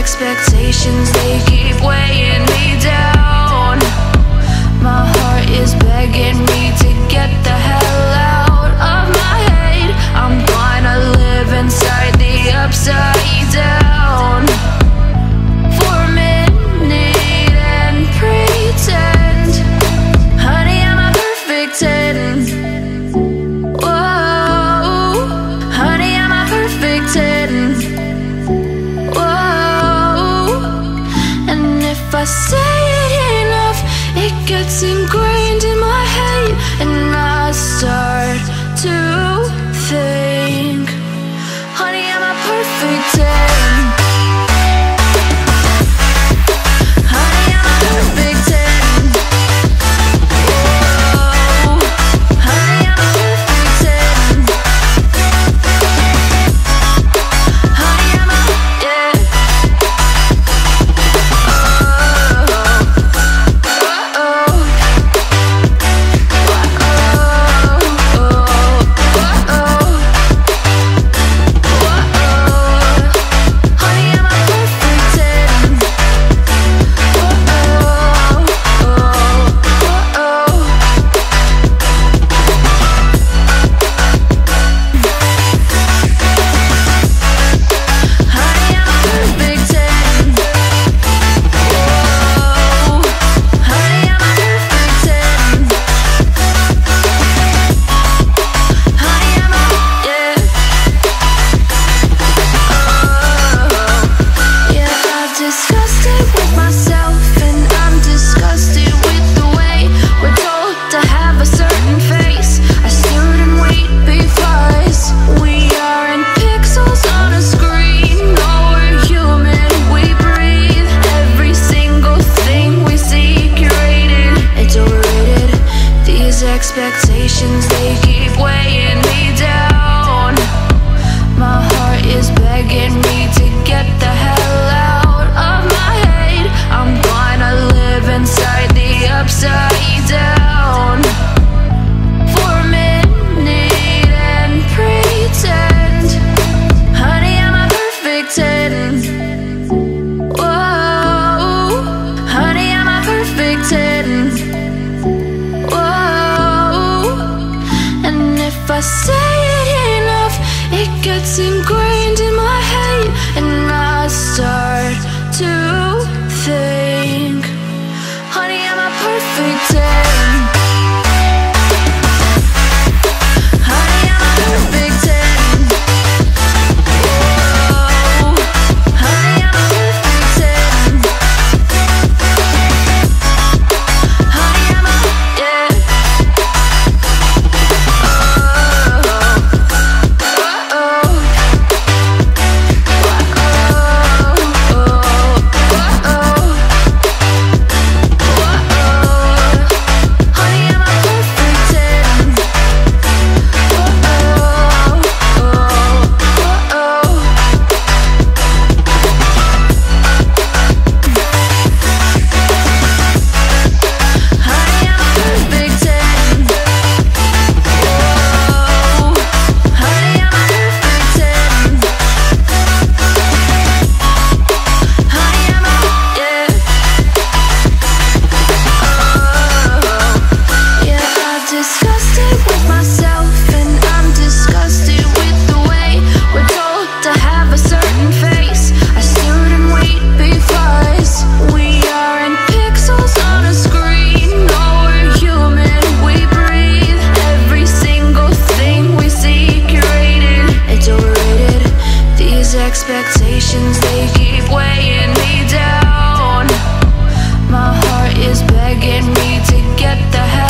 expectations, they keep weighing me down. My heart is begging me to get the hell out of my head. I'm gonna live inside the upside down. expectations, they keep weighing me down. My heart is begging me to get the hell out of my head. I'm gonna live inside the upside down. they keep weighing me down. My heart is begging me to get the hell